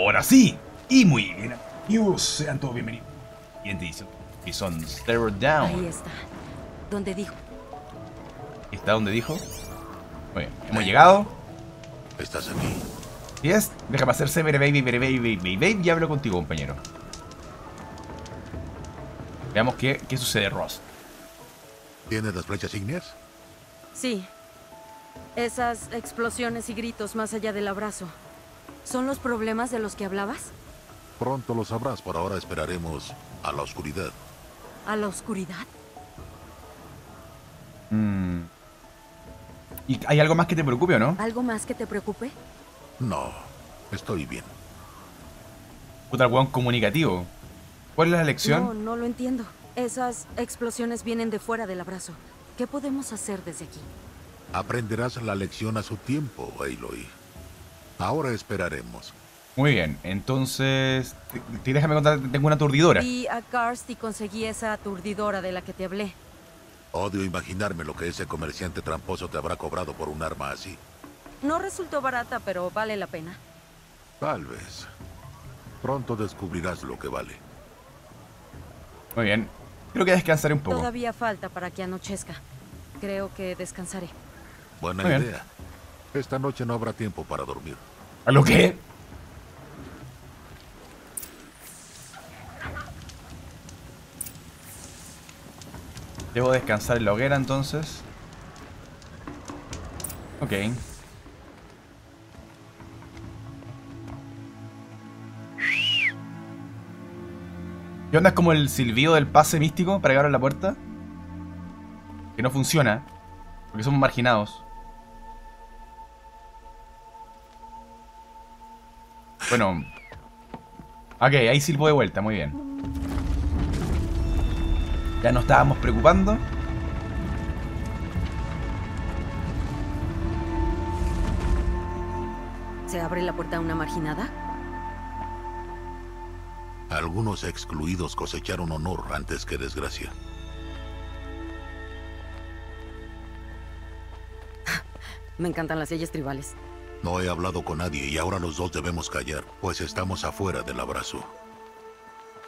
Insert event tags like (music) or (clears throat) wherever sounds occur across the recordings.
Ahora sí. Y muy bien. Amigos, sean todos bienvenidos. Siguiente edición. Y son Zero Down. Ahí está. Donde dijo. ¿Está donde dijo? Muy bien. Hemos llegado. Estás aquí. ¿Y es? Déjame hacer Severe Baby, Baby, Baby, Baby, Baby. Y hablo contigo, compañero. Veamos qué, qué sucede, Ross. ¿Tienes las flechas ígneas? Sí. Esas explosiones y gritos más allá del abrazo. ¿Son los problemas de los que hablabas? Pronto lo sabrás, por ahora esperaremos a la oscuridad. ¿A la oscuridad? Mm. ¿Y hay algo más que te preocupe o no? ¿Algo más que te preocupe? No, estoy bien. Puta, weón comunicativo. ¿Cuál es la lección? No, no lo entiendo. Esas explosiones vienen de fuera del abrazo. ¿Qué podemos hacer desde aquí? Aprenderás la lección a su tiempo, Aloy. Ahora esperaremos. Muy bien, entonces. Déjame contar, tengo una aturdidora. Vi a Karst y conseguí esa aturdidora de la que te hablé. Odio imaginarme lo que ese comerciante tramposo te habrá cobrado por un arma así. No resultó barata, pero vale la pena. Tal vez. Pronto descubrirás lo que vale. Muy bien. Creo que descansaré un poco. Todavía falta para que anochezca. Creo que descansaré. Buena Muy bien. idea. Esta noche no habrá tiempo para dormir. ¿A lo que? Debo descansar en la hoguera entonces. Ok. ¿Qué onda? Es como el silbido del pase místico para que abran la puerta. Que no funciona. Porque somos marginados. Bueno. Ok, ahí silbo de vuelta, muy bien. Ya nos estábamos preocupando. ¿Se abre la puerta a una marginada? Algunos excluidos cosecharon honor antes que desgracia. Me encantan las leyes tribales. No he hablado con nadie y ahora los dos debemos callar, pues estamos afuera del abrazo.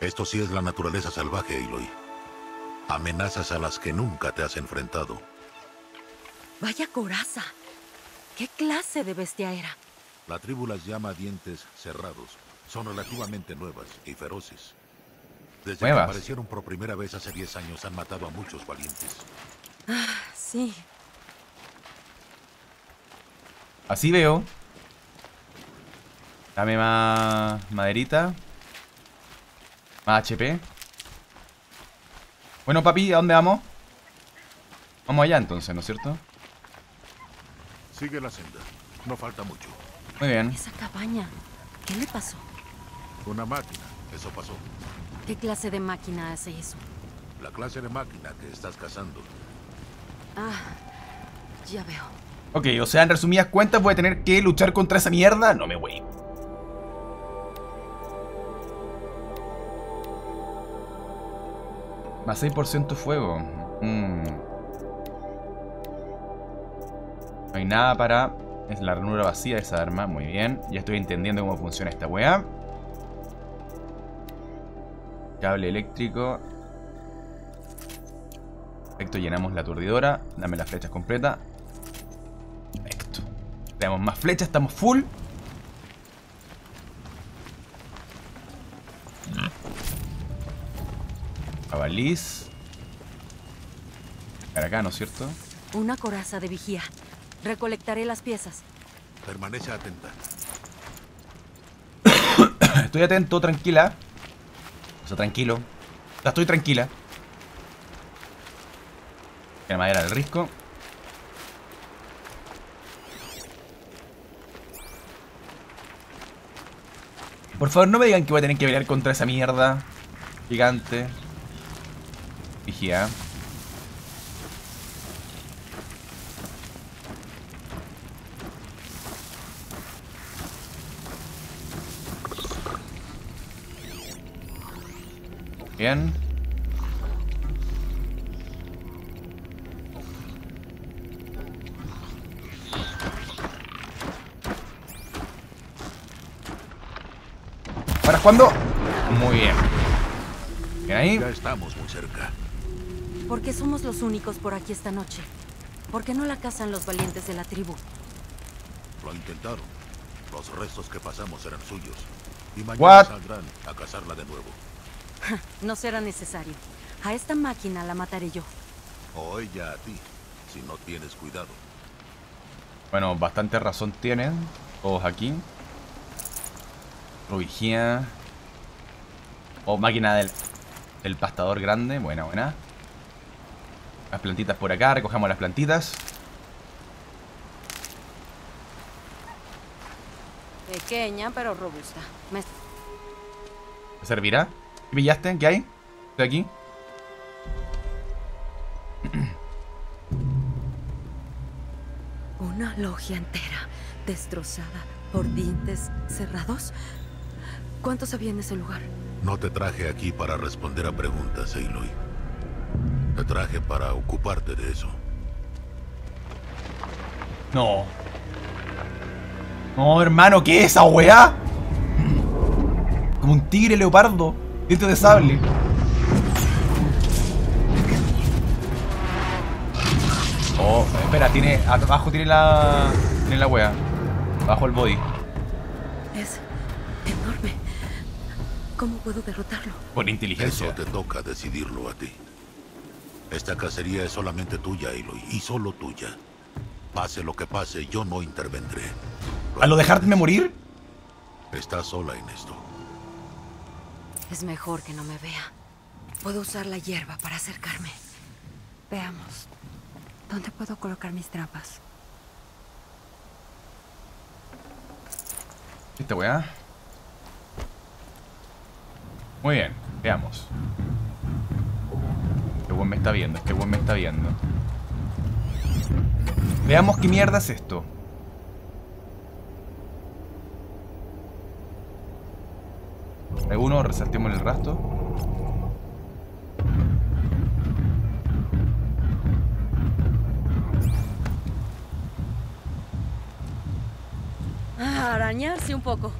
Esto sí es la naturaleza salvaje, Aloy. Amenazas a las que nunca te has enfrentado. Vaya coraza. ¿Qué clase de bestia era? La tribu las llama dientes cerrados. Son relativamente nuevas y feroces. Desde Nuevas. que aparecieron por primera vez hace 10 años han matado a muchos valientes. Sí. Así veo. Dame más maderita. Más HP. Bueno, papi, ¿a dónde vamos? Vamos allá entonces, ¿no es cierto? Sigue la senda. No falta mucho. Muy bien. Esa cabaña. ¿Qué le pasó? Una máquina. Eso pasó. ¿Qué clase de máquina hace eso? La clase de máquina que estás cazando. Ah, ya veo. Ok, o sea, en resumidas cuentas voy a tener que luchar contra esa mierda. No me voy. Más 6% fuego. Mm. No hay nada para... Es la ranura vacía de esa arma. Muy bien. Ya estoy entendiendo cómo funciona esta weá. Cable eléctrico. Perfecto, llenamos la aturdidora. Dame las flechas completas. Tenemos más flechas, estamos full. Jabalís. Para acá, ¿no es cierto? Una coraza de vigía. Recolectaré las piezas. Permanece atenta. (coughs) Estoy atento, tranquila. O sea, tranquilo. Ya estoy tranquila. La madera del risco. Por favor, no me digan que voy a tener que pelear contra esa mierda gigante. Vigía. Bien. Cuando. Muy bien. Bien ahí. Ya estamos muy cerca. ¿Por qué somos los únicos por aquí esta noche? ¿Por qué no la cazan los valientes de la tribu? Lo intentaron. Los restos que pasamos eran suyos. Y mañana What? saldrán a cazarla de nuevo. No será necesario. A esta máquina la mataré yo. O ella a ti, si no tienes cuidado. Bueno, bastante razón tienen. Todos aquí. Rubigía. O máquina del, del pastador grande. Buena, buena. Las plantitas por acá. Recogemos las plantitas. Pequeña, pero robusta. Me... ¿Me servirá? ¿Qué pillaste? ¿Qué hay? Estoy aquí. Una logia entera, destrozada por dientes cerrados. ¿Cuántos había en ese lugar? No te traje aquí para responder a preguntas, Aloy. Te traje para ocuparte de eso. No. No, hermano, ¿qué es esa weá? Como un tigre leopardo. Dientes de sable. Oh, espera, tiene. Abajo tiene la. Tiene la weá. Abajo el body. Es enorme. ¿Cómo puedo derrotarlo? Por Eso inteligencia. te toca decidirlo a ti. Esta cacería es solamente tuya, Aloy, y solo tuya. Pase lo que pase, yo no intervendré. ¿A lo dejarme morir? Estás sola en esto. Es mejor que no me vea. Puedo usar la hierba para acercarme. Veamos. ¿Dónde puedo colocar mis trampas? Esta weá. Muy bien, veamos. Este buen me está viendo, este buen me está viendo. Veamos qué mierda es esto. Hay uno, resaltemos el rastro. Ah, arañarse un poco.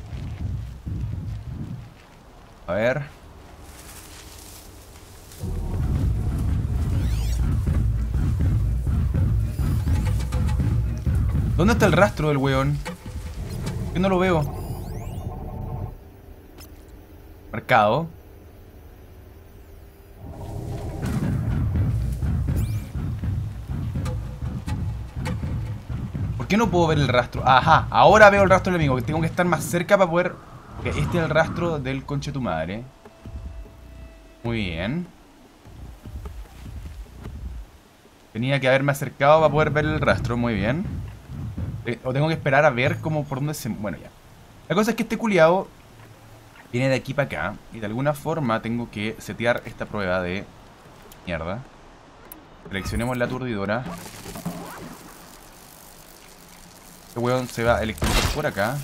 A ver. ¿Dónde está el rastro del weón? Yo no lo veo. Marcado. ¿Por qué no puedo ver el rastro? Ajá, ahora veo el rastro del enemigo. Tengo que estar más cerca para poder... Este es el rastro del conche tu madre. Muy bien. Tenía que haberme acercado para poder ver el rastro. Muy bien. Eh, O tengo que esperar a ver cómo por dónde se... Bueno, ya. La cosa es que este culiao viene de aquí para acá. Y de alguna forma tengo que setear esta prueba de... Mierda. Seleccionemos la aturdidora. Este weón se va a electrocutar por acá.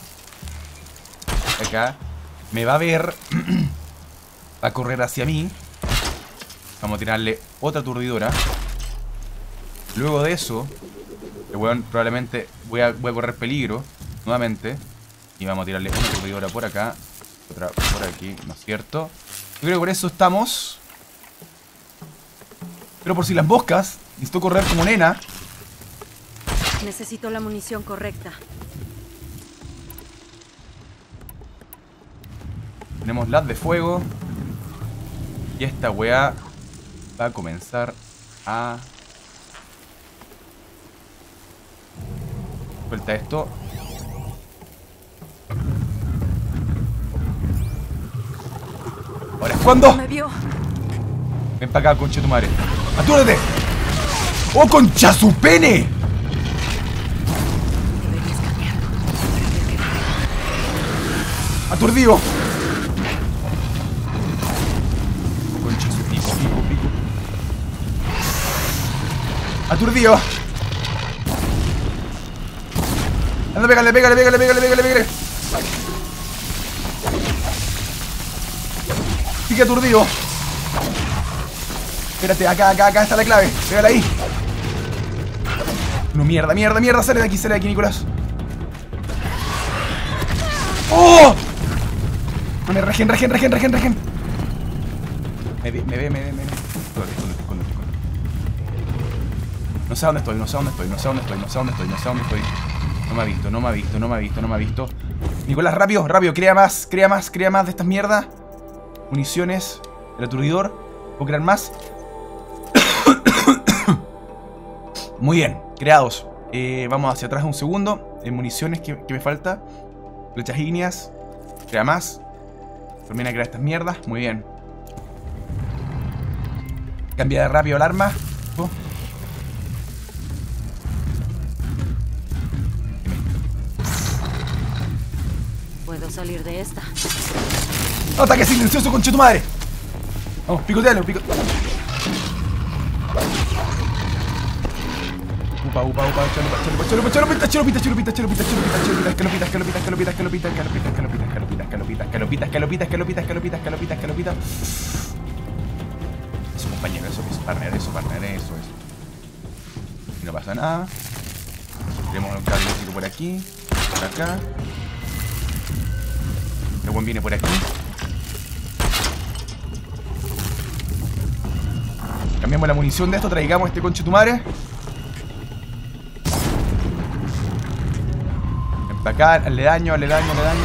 Acá. Me va a ver. (clears throat) va a correr hacia mí. Vamos a tirarle otra aturdidora. Luego de eso, el weón probablemente voy a, voy a correr peligro nuevamente. Y vamos a tirarle una aturdidora por acá. Otra por aquí, ¿no es cierto? Yo creo que con eso estamos. Pero por si las moscas, necesito correr como nena. Necesito la munición correcta. Tenemos las de fuego. Y esta weá va a comenzar a... Suelta esto. Ahora es cuando. Me vio. Ven para acá, concha tu madre. ¡Atúrate! ¡Oh, concha su pene! ¡Aturdido! ¡Aturdido! Anda, pégale, pégale, pégale, pégale, pégale, pégale. Sigue aturdido. Espérate, acá, acá, acá está la clave. Pégale ahí. No, mierda, mierda, mierda. Sale de aquí, sale de aquí, Nicolás. ¡Oh! Dame regen, regen, regen, regen, regen. Me ve, me ve, me ve, me ve. Sé dónde estoy, no sé dónde estoy, no sé dónde estoy, no sé dónde estoy, no sé dónde estoy. No me ha visto, no me ha visto, no me ha visto, no me ha visto. Nicolás, rápido, rápido, crea más, crea más, crea más de estas mierdas. Municiones, el aturdidor. ¿Puedo crear más? (coughs) Muy bien, creados. Eh, vamos hacia atrás un segundo. En municiones que, me falta. Flechas ígneas. Crea más. Termina de crear estas mierdas. Muy bien. Cambia de rápido el arma. Salir de esta. ¡Ataque silencioso, conche tu madre! Vamos, picotealo, pico. Upa, upa, upa, chalupa, chalupa, chalupa, chalupita, chalupita, chalupita, chalupita, chalupita, chalupita, calopitas, calopitas, calopitas, calopitas, calopitas, calopitas, calopitas, calopitas, calopitas, calopitas, calopitas, calopitas. Eso, compañero, eso, eso, partner, eso, partner, eso, eso. No pasa nada. Tenemos un cablecito por aquí, por acá. Buen viene por aquí. Cambiamos la munición de esto, traigamos este conche tu madre. Acá, hazle daño, hazle daño, hazle daño.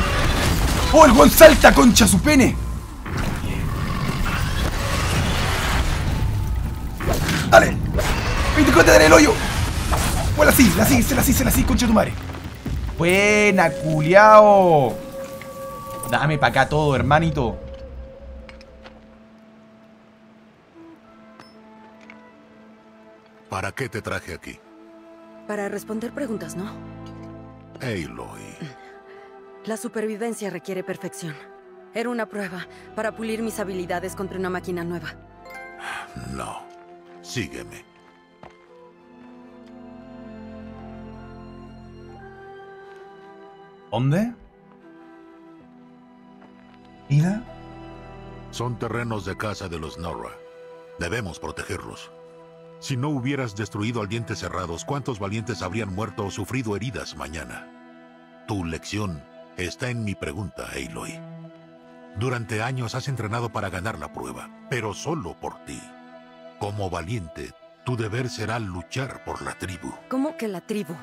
¡Oh, el buen salta, concha su pene! ¡Dale! ¡24 dale el hoyo! ¡Vuela así! ¡La sigue, se la sigue, se la sigue, concha tu madre! ¡Buena, culiao! Dame pa' acá todo, hermanito. ¿Para qué te traje aquí? Para responder preguntas, ¿no? Aloy. La supervivencia requiere perfección. Era una prueba para pulir mis habilidades contra una máquina nueva. No. Sígueme. ¿Dónde? Son terrenos de casa de los Norra. Debemos protegerlos. Si no hubieras destruido al dientes cerrados, ¿cuántos valientes habrían muerto o sufrido heridas mañana? Tu lección está en mi pregunta, Aloy. Durante años has entrenado para ganar la prueba, pero solo por ti. Como valiente, tu deber será luchar por la tribu. ¿Cómo que la tribu?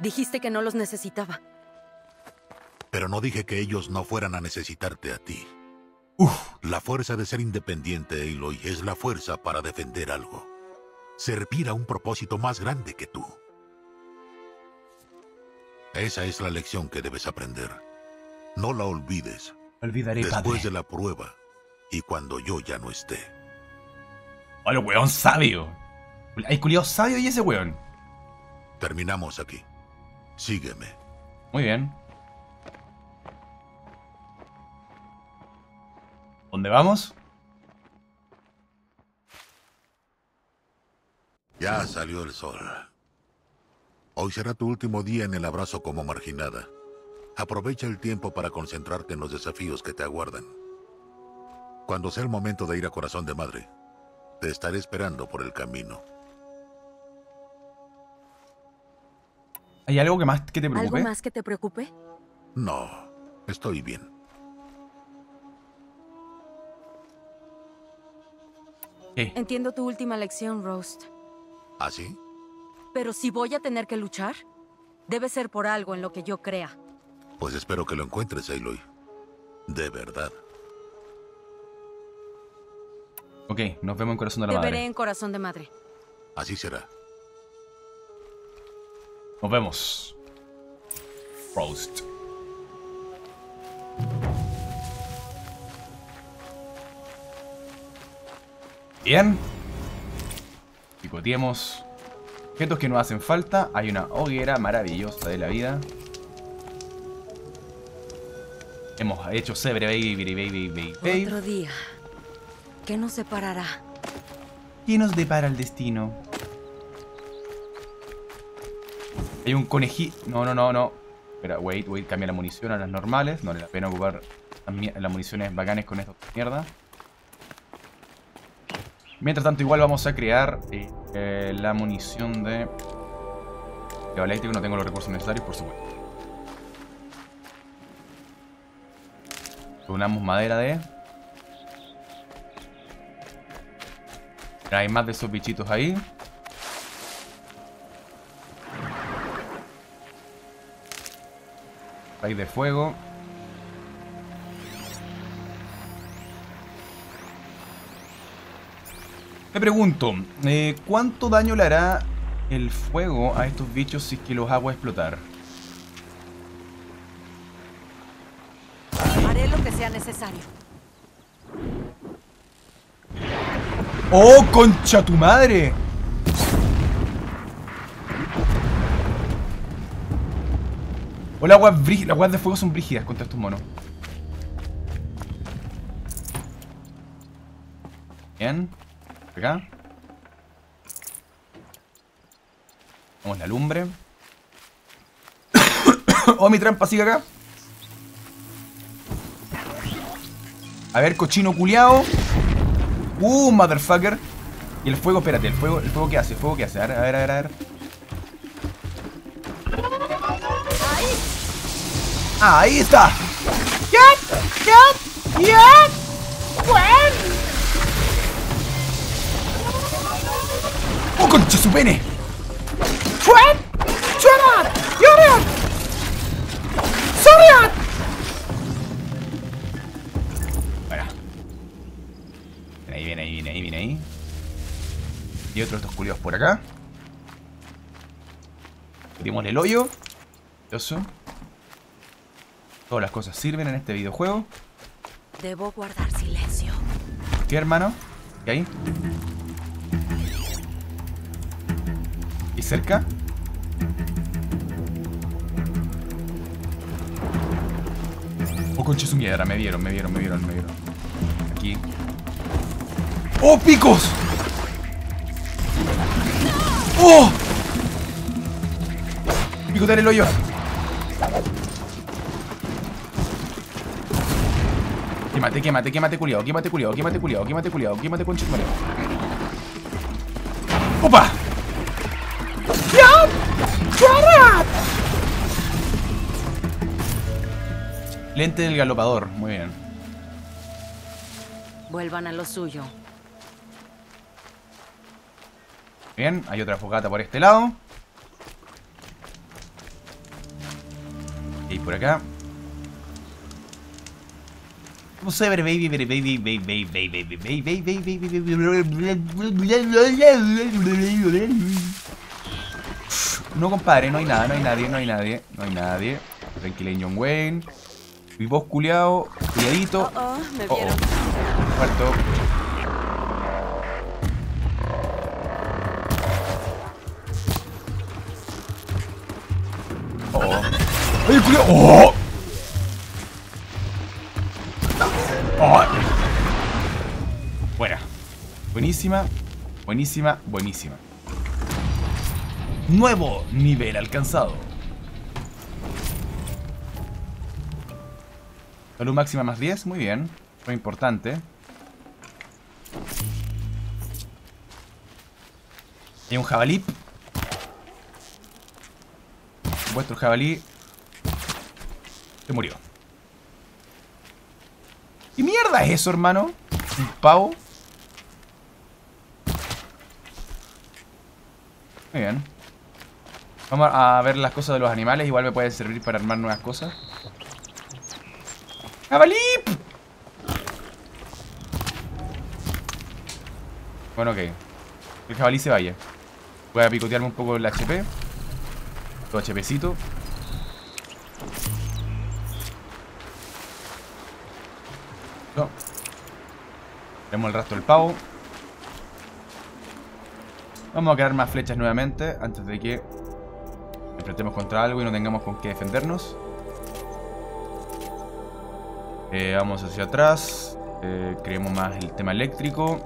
Dijiste que no los necesitaba. Pero no dije que ellos no fueran a necesitarte a ti. Uf. La fuerza de ser independiente, Aloy, es la fuerza para defender algo. Servir a un propósito más grande que tú. Esa es la lección que debes aprender. No la olvides. Olvidaré, Después padre. de la prueba y cuando yo ya no esté. Hola, weón sabio. Hay culiado sabio y ese weón. Terminamos aquí. Sígueme. Muy bien. ¿Dónde vamos? Ya salió el sol. Hoy será tu último día en el abrazo como marginada. Aprovecha el tiempo para concentrarte en los desafíos que te aguardan. Cuando sea el momento de ir a Corazón de Madre, te estaré esperando por el camino. ¿Hay algo que más que te ¿Algo preocupe? más que te preocupe? No, estoy bien. Entiendo tu última lección, Roast. ¿Así? Pero si voy a tener que luchar, debe ser por algo en lo que yo crea. Pues espero que lo encuentres, Aloy. De verdad. Ok, nos vemos en Corazón de la Te Madre. veré en Corazón de Madre. Así será. Nos vemos. Roast. Bien. Picoteemos. Objetos que nos hacen falta. Hay una hoguera maravillosa de la vida. Hemos hecho Sebre Baby Baby Baby Baby Baby. Otro día. ¿Qué nos separará? ¿Qué nos depara el destino? Hay un conejito. No, no, no, no. Espera, wait, wait. Cambia la munición a las normales. No vale la pena ocupar las municiones bacanes con esta mierda. Mientras tanto, igual vamos a crear eh, eh, la munición de. Eléctrico. No tengo los recursos necesarios, por supuesto. Unamos madera de... Hay más de esos bichitos ahí. Hay de fuego. Me pregunto, eh, ¿cuánto daño le hará el fuego a estos bichos si es que los hago explotar? Haré lo que sea necesario. ¡Oh, concha tu madre! O las aguas, las aguas de fuego son brígidas contra estos monos. Bien. Vamos la lumbre. (coughs) oh, mi trampa sigue acá. A ver, cochino culiao. Uh, motherfucker. Y el fuego, espérate, el fuego, el fuego qué hace, el fuego qué hace. A ver, a ver, a ver. Ahí está. ¡Yat! ¡Yat! ¡Yat! Concha su pene! ¡Buen! ¡Chorot! ¡Llorot! ¡Soriot! Bueno. Viene ahí, viene ahí, viene ahí, viene ahí. Y otro de estos culiados por acá. Metimos el hoyo. Eso. Todas las cosas sirven en este videojuego. Debo guardar silencio. ¿Qué, hermano? ¿Qué hay? ¿Y cerca? Oh, concha su mierda, me vieron, me vieron, me vieron, me vieron. Aquí. ¡Oh, picos! ¡Oh! Picotear el hoyo. Quémate, quémate, quémate, culiao, quémate, culiao, quémate, culiao, quémate, culiao, quémate, concha tu. ¡Opa! Lente del galopador, muy bien. Vuelvan a lo suyo. Bien, hay otra fogata por este lado. Y por acá. Vamos a ver, baby, baby, baby, baby, baby, baby, baby, baby, baby, baby. No, compadre, no hay nada, no hay nadie, no hay nadie, no hay nadie. Wayne. Y vos, culiao, culiadito. Oh, oh, me Oh, vieron. oh. Muerto. Oh, oh. ¡Ay, el culiao! ¡Oh! ¡Oh! Buena. Buenísima. Buenísima, buenísima. Nuevo nivel alcanzado. Salud máxima más 10, muy bien. Muy importante. Hay un jabalí. Vuestro jabalí se murió. ¿Qué mierda es eso, hermano? ¿Un pavo? Muy bien. Vamos a ver las cosas de los animales. Igual me pueden servir para armar nuevas cosas. ¡Jabalí! Bueno, ok. El jabalí se vaya. Voy a picotearme un poco el HP. Todo HPcito. No. Tenemos el rastro del pavo. Vamos a crear más flechas nuevamente antes de que enfrentemos contra algo y no tengamos con qué defendernos. Eh, vamos hacia atrás. Eh, creemos más el tema eléctrico.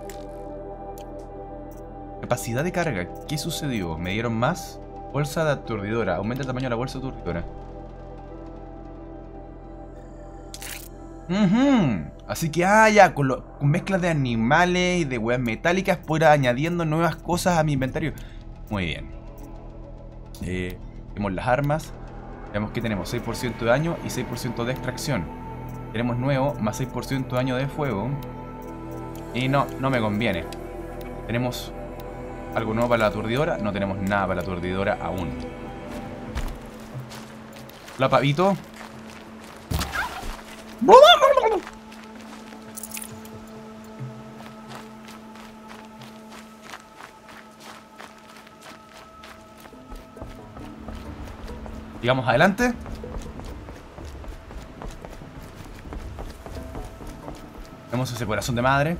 Capacidad de carga. ¿Qué sucedió? ¿Me dieron más? Bolsa de aturdidora. Aumenta el tamaño de la bolsa aturdidora. Ujú. Así que, ah, ya, con, lo- mezclas de animales y de weas metálicas, puedo añadiendo nuevas cosas a mi inventario. Muy bien. Eh, vemos las armas. Vemos que tenemos 6% de daño y 6% de extracción. Tenemos nuevo, más 6% de daño de fuego. Y no, no me conviene. Tenemos algo nuevo para la aturdidora. No tenemos nada para la aturdidora aún. La pavito. Sigamos adelante. Tenemos ese corazón de madre.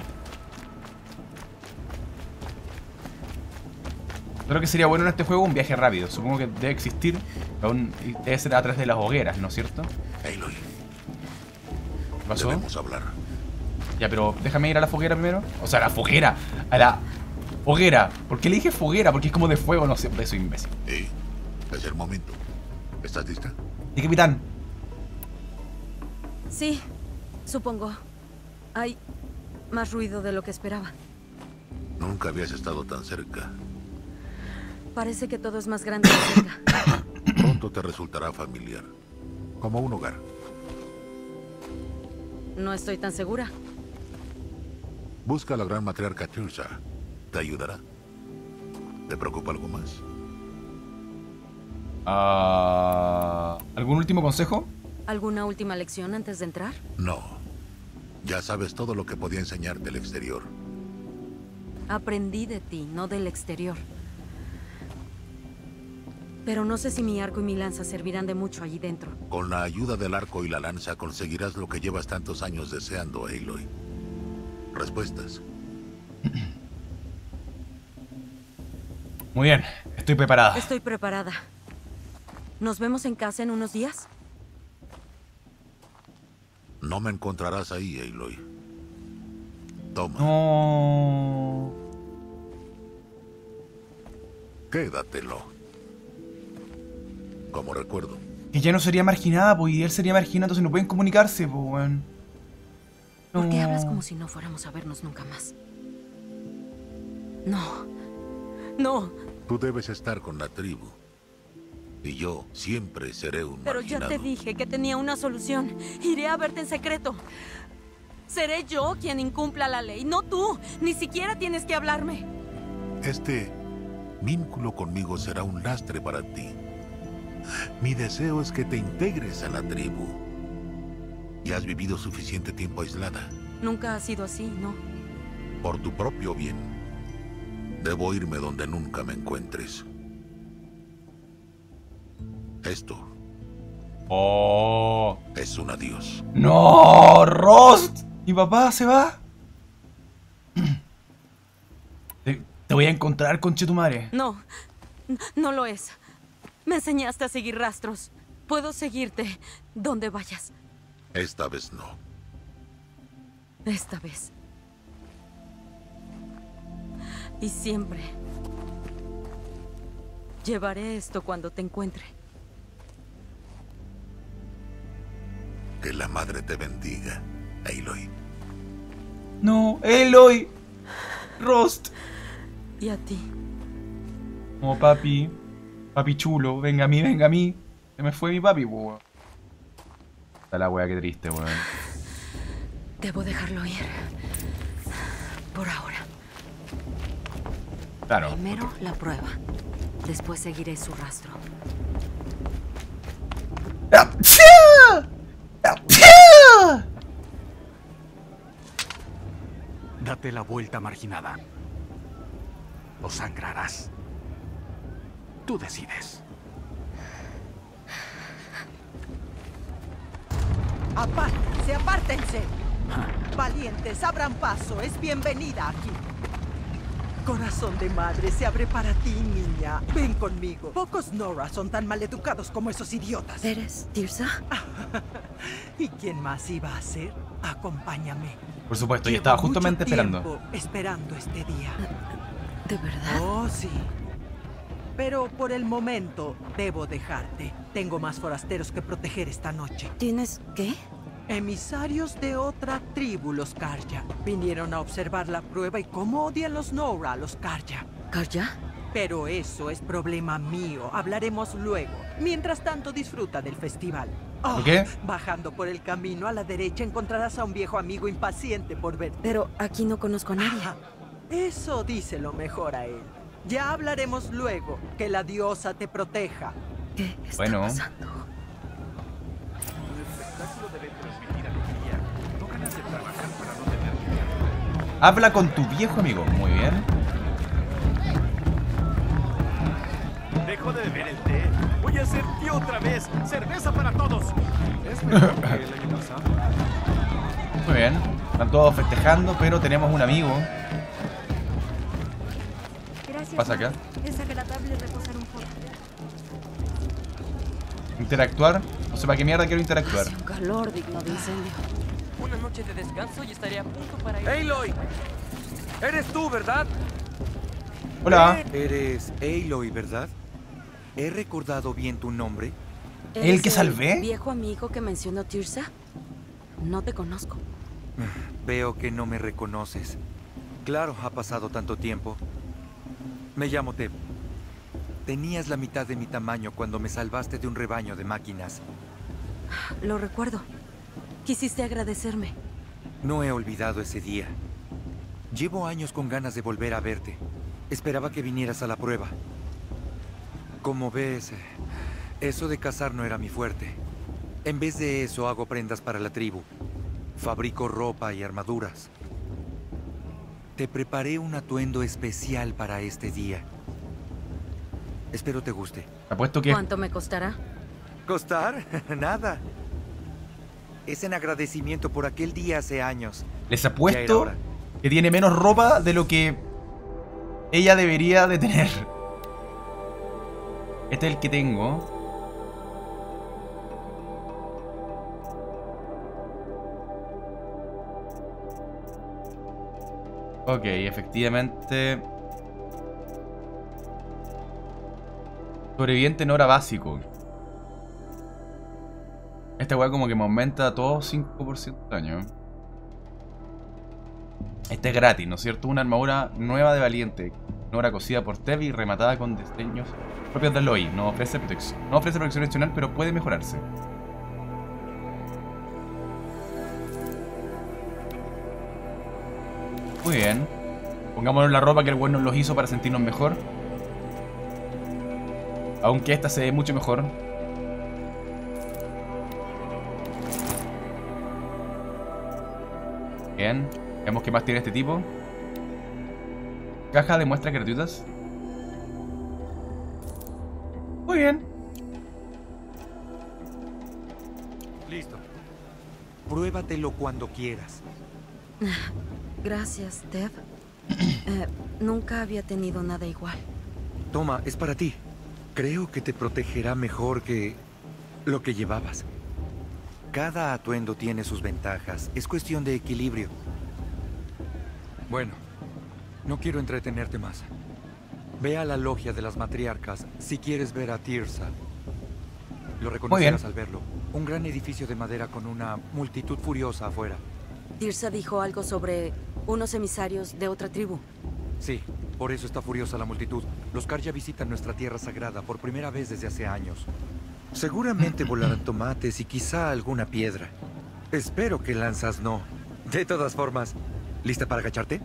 Creo que sería bueno en este juego un viaje rápido. Supongo que debe existir. Aún debe ser a través de las hogueras, ¿no es cierto? Aloy, ¿Qué pasó? debemos hablar. Ya, pero déjame ir a la foguera primero. O sea, a la foguera. A la hoguera. ¿Por qué le dije foguera? Porque es como de fuego, no sé. Soy imbécil. Eh, es el momento. ¿Estás lista? ¿Y capitán? Sí, supongo. Hay más ruido de lo que esperaba. Nunca habías estado tan cerca. Parece que todo es más grande de cerca. (coughs) Pronto te resultará familiar. Como un hogar. No estoy tan segura. Busca a la gran matriarca Tirsa. Te ayudará. ¿Te preocupa algo más? Ah, ¿Algún último consejo? ¿Alguna última lección antes de entrar? No. Ya sabes todo lo que podía enseñarte el exterior. Aprendí de ti, no del exterior. Pero no sé si mi arco y mi lanza servirán de mucho allí dentro. Con la ayuda del arco y la lanza conseguirás lo que llevas tantos años deseando, Aloy. Respuestas. Muy bien, estoy preparada. Estoy preparada. ¿Nos vemos en casa en unos días? No me encontrarás ahí, Aloy. Toma, No. quédatelo. Como recuerdo. Que ya no sería marginada, pues, y él sería marginado, entonces no pueden comunicarse, pues, weón. ¿Por qué hablas como si no fuéramos a vernos nunca más? No. No. Tú debes estar con la tribu. Y yo siempre seré un Pero ya te dije que tenía una solución. Iré a verte en secreto. Seré yo quien incumpla la ley, no tú. Ni siquiera tienes que hablarme. Este vínculo conmigo será un lastre para ti. Mi deseo es que te integres a la tribu. Ya has vivido suficiente tiempo aislada. Nunca ha sido así, ¿no? Por tu propio bien. Debo irme donde nunca me encuentres. Esto Oh. es un adiós. No, Rost. Mi papá se va. (clears throat) Te, te voy a encontrar, conche tu madre. No. No lo es. Me enseñaste a seguir rastros. Puedo seguirte donde vayas. Esta vez no. Esta vez. Y siempre. Llevaré esto cuando te encuentre. Que la madre te bendiga, Aloy. No, Eloy. Rost. Y a ti. Como papi. Papi chulo. Venga a mí, venga a mí. Se me fue mi papi, weón. Está la wea que triste, weón. Debo dejarlo ir. Por ahora. Claro. Primero la prueba. Después seguiré su rastro. La vuelta, marginada. O sangrarás. Tú decides. Apártense, apártense. Valientes, abran paso. Es bienvenida aquí. Corazón de madre se abre para ti, niña. Ven conmigo. Pocos Nora son tan maleducados como esos idiotas. ¿Eres Tirsa? (laughs) ¿Y quién más iba a ser? Acompáñame. Por supuesto, y estaba justamente esperando. Esperando este día. ¿De verdad? Oh, sí. Pero por el momento debo dejarte. Tengo más forasteros que proteger esta noche. ¿Tienes qué? Emisarios de otra tribu, los Karja. Vinieron a observar la prueba y cómo odian los Nora a los Karja. ¿Karja? Pero eso es problema mío. Hablaremos luego. Mientras tanto, disfruta del festival. Oh. Bajando por el camino a la derecha encontrarás a un viejo amigo impaciente por verte. Pero aquí no conozco a nadie. Ah, Eso díselo mejor a él. Ya hablaremos luego. Que la diosa te proteja. ¿Qué está Bueno. pasando? Habla con tu viejo amigo. Muy bien. Dejo de beber el té. Voy a hacer tío otra vez. Cerveza para todos. Es mejor que el año pasado. Muy bien. Están todos festejando, pero tenemos un amigo. Gracias. pasa acá? Es agradable reposar un poco. Interactuar. No sé para qué mierda quiero interactuar. Hace un calor digno de incendio. Una noche de descanso y estaré a punto para ir. Aloy, eres tú, ¿verdad? Hola. Eres Aloy, ¿verdad? ¿He recordado bien tu nombre? ¿El ¿Eres que salvé? viejo amigo que mencionó Tirsa? No te conozco. (sighs) Veo que no me reconoces. Claro, ha pasado tanto tiempo. Me llamo Teb. Tenías la mitad de mi tamaño cuando me salvaste de un rebaño de máquinas. (sighs) Lo recuerdo. Quisiste agradecerme. No he olvidado ese día. Llevo años con ganas de volver a verte. Esperaba que vinieras a la prueba. Como ves, eso de cazar no era mi fuerte. En vez de eso hago prendas para la tribu. Fabrico ropa y armaduras. Te preparé un atuendo especial para este día. Espero te guste. Apuesto que. ¿Cuánto me costará? ¿Costar? (laughs) Nada. Es en agradecimiento por aquel día hace años. Les apuesto que tiene menos ropa de lo que ella debería de tener. Este es el que tengo. Ok, efectivamente. Sobreviviente en hora básico. Esta weá como que me aumenta todo 5% de daño. Este es gratis, ¿no es cierto? Una armadura nueva de valiente. Una hora cosida por Tevi y rematada con diseños propios de Aloy. No ofrece protección. No ofrece protección adicional, pero puede mejorarse. Muy bien. Pongámonos la ropa que el buen nos los hizo para sentirnos mejor. Aunque esta se ve mucho mejor. Bien. Veamos qué más tiene este tipo. Caja de muestras gratuitas. Muy bien. Listo. Pruébatelo cuando quieras. (laughs) Gracias, Dev. (clears throat) Eh, nunca había tenido nada igual. Toma, es para ti. Creo que te protegerá mejor que lo que llevabas. Cada atuendo tiene sus ventajas. Es cuestión de equilibrio. Bueno, no quiero entretenerte más. Ve a la logia de las matriarcas si quieres ver a Tirsa. Lo reconocerás al verlo. Un gran edificio de madera con una multitud furiosa afuera. Tirsa dijo algo sobre unos emisarios de otra tribu. Sí, por eso está furiosa la multitud. Los Karja visitan nuestra tierra sagrada por primera vez desde hace años. Seguramente volarán (clears throat) tomates y quizá alguna piedra. Espero que lanzas no. De todas formas, ¿lista para agacharte?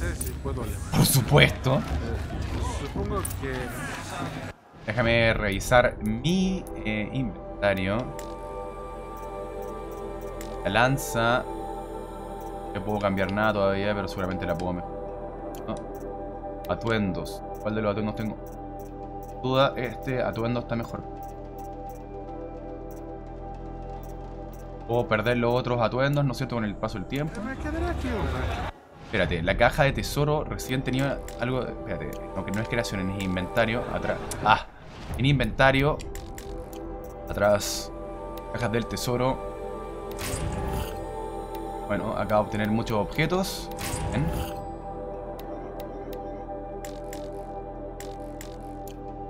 No sé si puedo levantar. Por supuesto. Supongo que. Déjame revisar mi eh, inventario. La lanza. No puedo cambiar nada todavía, pero seguramente la puedo mejorar. No. Atuendos. ¿Cuál de los atuendos tengo? Duda, este atuendo está mejor. Puedo perder los otros atuendos, ¿no es cierto? Con el paso del tiempo. Me quedaré aquí un rato. Espérate, la caja de tesoro recién tenía algo. Espérate, no, que no es creación, es inventario. Atrás. Ah, en inventario. Atrás. Cajas del tesoro. Bueno, acá obtener muchos objetos. Bien.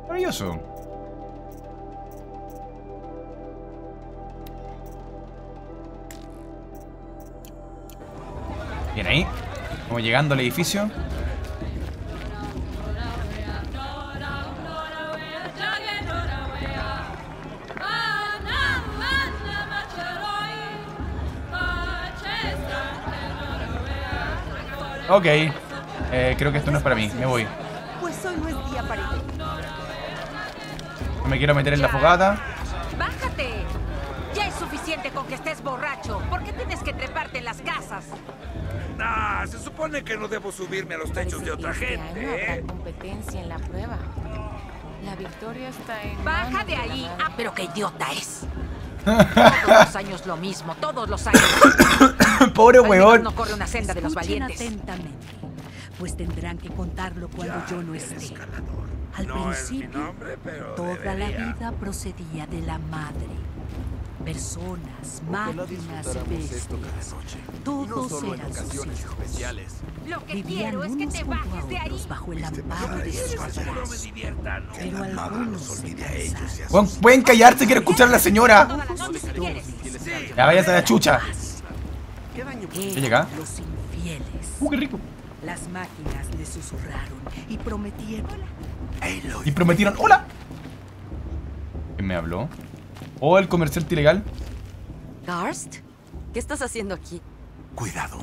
Maravilloso. Bien ahí. Como llegando al edificio. Ok. Eh, creo que esto no es para mí. Me voy. Pues hoy no día para No me quiero meter en la fogata. Ya suficiente con que estés borracho. ¿Por qué tienes que treparte en las casas? Ah, se supone que no debo subirme a los techos de otra que este año gente. habrá ¿eh? competencia en la prueba. La victoria está en. Baja de la ahí. Ah, pero qué idiota es. (laughs) Todos los años lo mismo, todos los años. (coughs) Pobre huevón. no corre una senda de los valientes. atentamente, pues tendrán que contarlo cuando yo no esté. Al No es mi principio, nombre, pero toda la debería. vida procedía de la madre. Personas, máquinas y bestias. Todos eran sus hijos. Lo que Vivían quiero es que unos te a bajes de ahí. bajo el amparo de sus ¿no? Pero algunos se cansaron. Huevón, Pueden callarse, quiero escuchar a la señora. Ya váyase a la chucha. Eran llega? Los infieles. Uh, qué rico. Las máquinas le susurraron y prometieron. Y prometieron. ¡Hola! ¿Quién me habló? ¿O el comerciante ilegal? ¿Garst? ¿Qué estás haciendo aquí? Cuidado.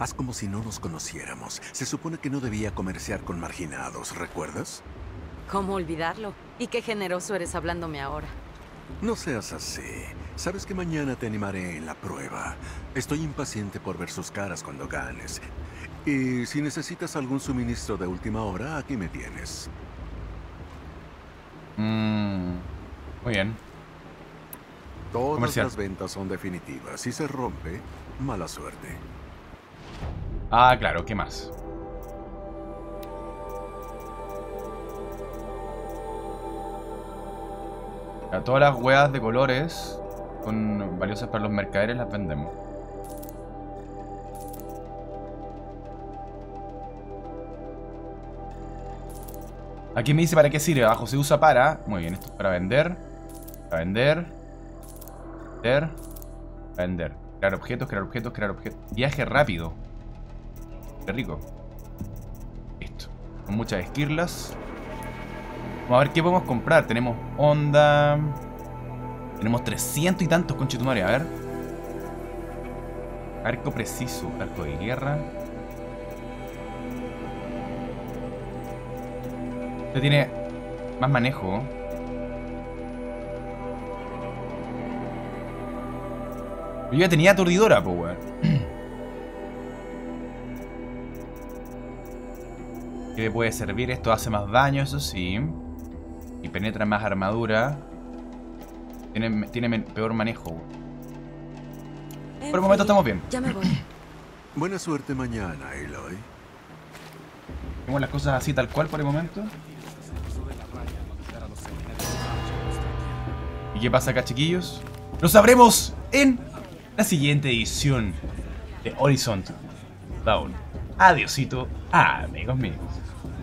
Haz como si no nos conociéramos. Se supone que no debía comerciar con marginados, ¿recuerdas? ¿Cómo olvidarlo? Y qué generoso eres hablándome ahora. No seas así. Sabes que mañana te animaré en la prueba. Estoy impaciente por ver sus caras cuando ganes. Y si necesitas algún suministro de última hora, aquí me tienes. Mmm. Muy bien. Todas Comercial. las ventas son definitivas. Si se rompe, mala suerte. Ah, claro, ¿qué más? Ya, todas las hueas de colores son valiosas para los mercaderes, las vendemos. Aquí me dice para qué sirve. Abajo se usa para. Muy bien, esto es para vender. Para vender. Vender. Vender. Crear objetos, crear objetos, crear objetos. Viaje rápido. Qué rico. Listo. Con muchas esquirlas. Vamos a ver qué podemos comprar. Tenemos onda. Tenemos 300 y tantos conchetumare. A ver. Arco preciso. Arco de guerra. Este tiene más manejo. Yo ya tenía aturdidora, po, weón. (clears throat) ¿Qué le puede servir? Esto hace más daño, eso sí. Y penetra más armadura. Tiene, peor manejo. weón. Por el momento estamos bien. Ya me voy. (clears throat) Buena suerte mañana, Aloy. Tenemos las cosas así tal cual por el momento. ¿Y qué pasa acá, chiquillos? Lo sabremos en la siguiente edición de Horizon Dawn. Adiosito, amigos míos.